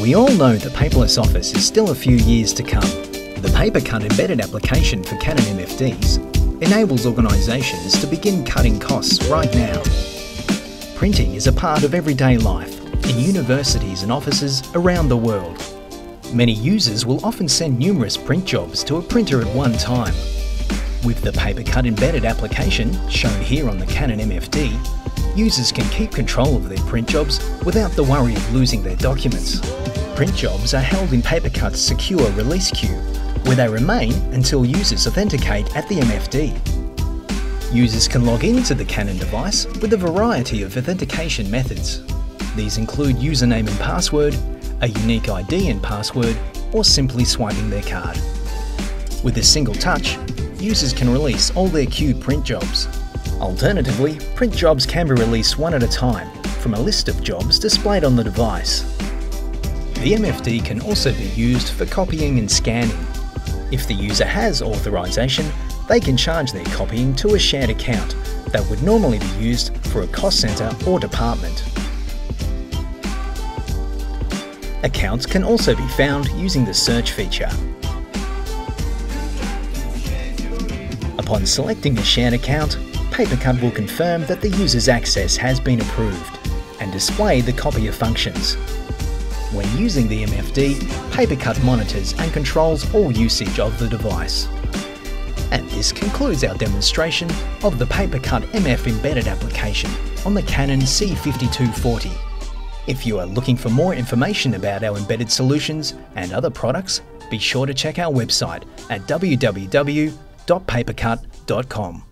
We all know the paperless office is still a few years to come. The PaperCut embedded application for Canon MFDs enables organisations to begin cutting costs right now. Printing is a part of everyday life in universities and offices around the world. Many users will often send numerous print jobs to a printer at one time. With the PaperCut embedded application, shown here on the Canon MFD, users can keep control of their print jobs without the worry of losing their documents. Print jobs are held in PaperCut's secure release queue, where they remain until users authenticate at the MFD. Users can log into the Canon device with a variety of authentication methods. These include username and password, a unique ID and password, or simply swiping their card. With a single touch, users can release all their queued print jobs. Alternatively, print jobs can be released one at a time from a list of jobs displayed on the device. The MFD can also be used for copying and scanning. If the user has authorization, they can charge their copying to a shared account that would normally be used for a cost centre or department. Accounts can also be found using the search feature. Upon selecting a shared account, PaperCut will confirm that the user's access has been approved and display the copier functions. When using the MFD, PaperCut monitors and controls all usage of the device. And this concludes our demonstration of the PaperCut MF embedded application on the Canon C5240. If you are looking for more information about our embedded solutions and other products, be sure to check our website at www.papercut.com.